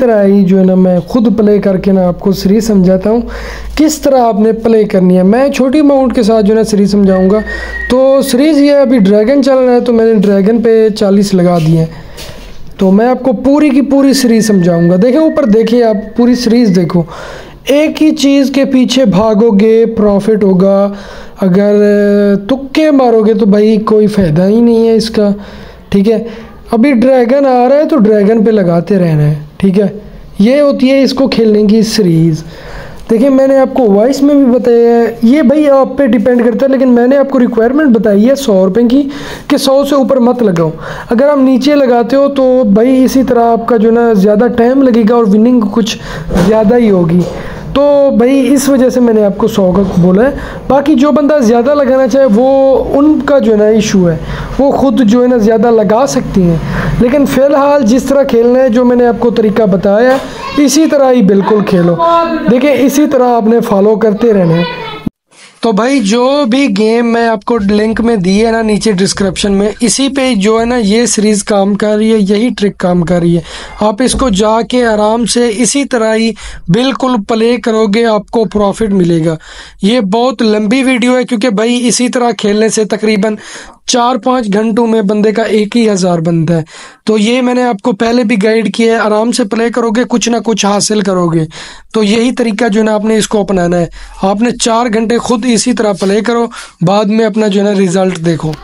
तरह ही जो है ना मैं खुद प्ले करके ना आपको सीरीज़ समझाता हूँ। किस तरह आपने प्ले करनी है? मैं छोटी अमाउंट के साथ जो है ना सीरीज़ समझाऊँगा। तो सीरीज़ ये अभी ड्रैगन चल रहा है तो मैंने ड्रैगन पे चालीस लगा दिए हैं। तो मैं आपको पूरी की पूरी सीरीज़ समझाऊँगा। देखें, ऊपर देखिए आप पूरी सीरीज़ देखो। एक ही चीज़ के पीछे भागोगे प्रॉफिट होगा। अगर तुक्के मारोगे तो भाई कोई फ़ायदा ही नहीं है इसका। ठीक है? अभी ड्रैगन आ रहा है तो ड्रैगन पे लगाते रहना है। ठीक है? ये होती है इसको खेलने की सीरीज़। देखिए, मैंने आपको वॉइस में भी बताया है। ये भाई आप पे डिपेंड करता है, लेकिन मैंने आपको रिक्वायरमेंट बताई है सौ रुपये की कि सौ से ऊपर मत लगाओ। अगर आप नीचे लगाते हो तो भाई इसी तरह आपका जो ना, ज़्यादा टाइम लगेगा और विनिंग कुछ ज़्यादा ही होगी। तो भाई, इस वजह से मैंने आपको सौ का बोला है। बाकी जो बंदा ज़्यादा लगाना चाहे, वो उनका जो है ना इशू है। वो ख़ुद जो है ना ज़्यादा लगा सकती हैं। लेकिन फ़िलहाल जिस तरह खेलना है, जो मैंने आपको तरीका बताया, इसी तरह ही बिल्कुल खेलो। देखिए, इसी तरह आपने फॉलो करते रहना है। तो भाई, जो भी गेम मैं आपको लिंक में दी है ना, नीचे डिस्क्रिप्शन में, इसी पे जो है ना, ये सीरीज़ काम कर रही है, यही ट्रिक काम कर रही है। आप इसको जाके आराम से इसी तरह ही बिल्कुल प्ले करोगे, आपको प्रॉफिट मिलेगा। ये बहुत लंबी वीडियो है, क्योंकि भाई, इसी तरह खेलने से तकरीबन चार पाँच घंटों में बंदे का एक ही हज़ार बनता है। तो ये मैंने आपको पहले भी गाइड किया है, आराम से प्ले करोगे, कुछ ना कुछ हासिल करोगे। तो यही तरीका जो है ना, आपने इसको अपनाना है। आपने चार घंटे खुद इसी तरह प्ले करो। बाद में अपना जो है ना रिज़ल्ट देखो।